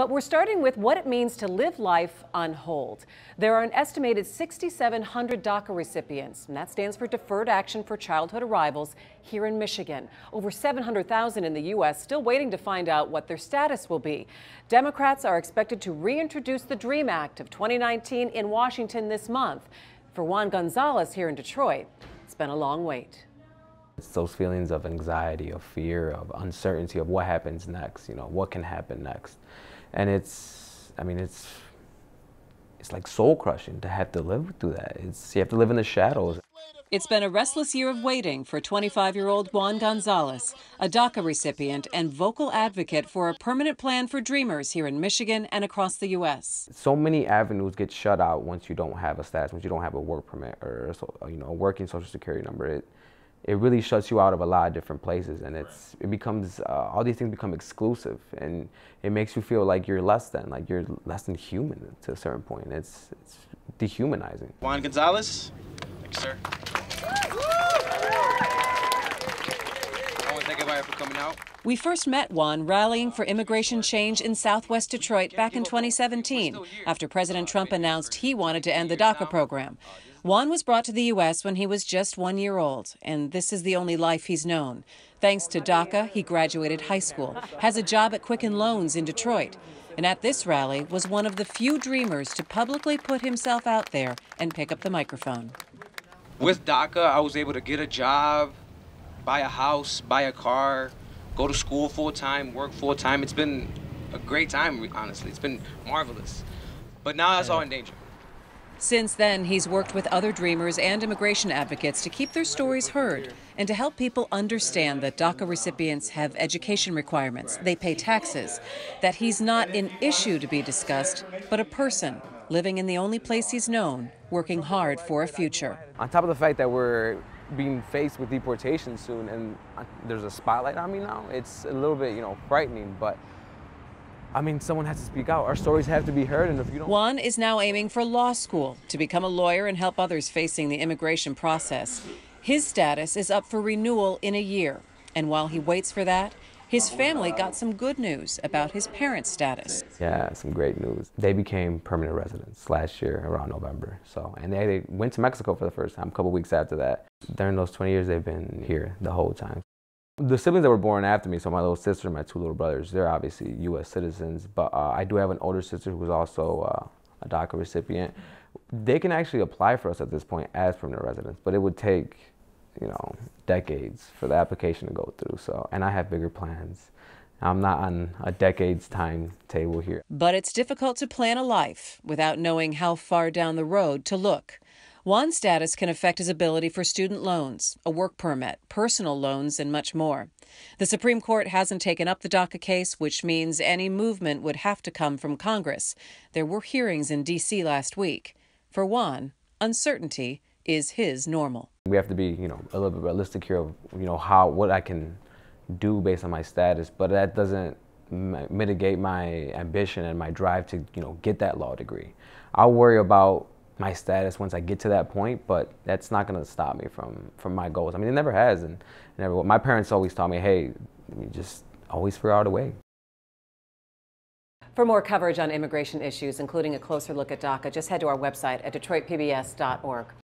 But we're starting with what it means to live life on hold. There are an estimated 6,700 DACA recipients, and that stands for Deferred Action for Childhood Arrivals here in Michigan. Over 700,000 in the U.S. still waiting to find out what their status will be. Democrats are expected to reintroduce the DREAM Act of 2019 in Washington this month. For Juan Gonzalez here in Detroit, it's been a long wait. It's those feelings of anxiety, of fear, of uncertainty of what happens next, you know, what can happen next and it's I mean it's it's like soul crushing to have to live through that. It's you have to live in the shadows. It's been a restless year of waiting for 25-year-old Juan Gonzalez, a DACA recipient and vocal advocate for a permanent plan for dreamers here in Michigan and across the U.S. So many avenues get shut out once you don't have a status, once you don't have a work permit or you know a working social security number. It, it really shuts you out of a lot of different places and it's it becomes uh, all these things become exclusive and it makes you feel like you're less than like you're less than human to a certain point it's it's dehumanizing juan gonzalez thank you sir I want to thank everybody for coming out. We first met Juan rallying for immigration change in southwest Detroit back in 2017 after President Trump announced he wanted to end the DACA program. Juan was brought to the U.S. when he was just one year old, and this is the only life he's known. Thanks to DACA, he graduated high school, has a job at Quicken Loans in Detroit, and at this rally was one of the few dreamers to publicly put himself out there and pick up the microphone. With DACA, I was able to get a job, buy a house, buy a car, go to school full time, work full time. It's been a great time, honestly. It's been marvelous. But now that's all in danger. Since then, he's worked with other dreamers and immigration advocates to keep their stories heard and to help people understand that DACA recipients have education requirements, they pay taxes, that he's not an issue to be discussed, but a person living in the only place he's known, working hard for a future. On top of the fact that we're being faced with deportation soon and uh, there's a spotlight on me now, it's a little bit, you know, frightening, but I mean, someone has to speak out. Our stories have to be heard, and if you don't. Juan is now aiming for law school to become a lawyer and help others facing the immigration process. His status is up for renewal in a year, and while he waits for that, his family got some good news about his parents' status. Yeah, some great news. They became permanent residents last year around November. So, and they, they went to Mexico for the first time a couple weeks after that. During those 20 years, they've been here the whole time. The siblings that were born after me, so my little sister and my two little brothers, they're obviously U.S. citizens, but uh, I do have an older sister who was also uh, a DACA recipient. They can actually apply for us at this point as permanent residents, but it would take, you know, decades for the application to go through. So, and I have bigger plans. I'm not on a decade's timetable here. But it's difficult to plan a life without knowing how far down the road to look. Juan's status can affect his ability for student loans, a work permit, personal loans, and much more. The Supreme Court hasn't taken up the DACA case, which means any movement would have to come from Congress. There were hearings in D.C. last week. For Juan, uncertainty is his normal. We have to be, you know, a little bit realistic here of, you know, how what I can do based on my status, but that doesn't mitigate my ambition and my drive to, you know, get that law degree. I'll worry about my status once I get to that point, but that's not going to stop me from from my goals. I mean, it never has, and never. My parents always taught me, hey, you just always figure out a way. For more coverage on immigration issues, including a closer look at DACA, just head to our website at detroitpbs.org.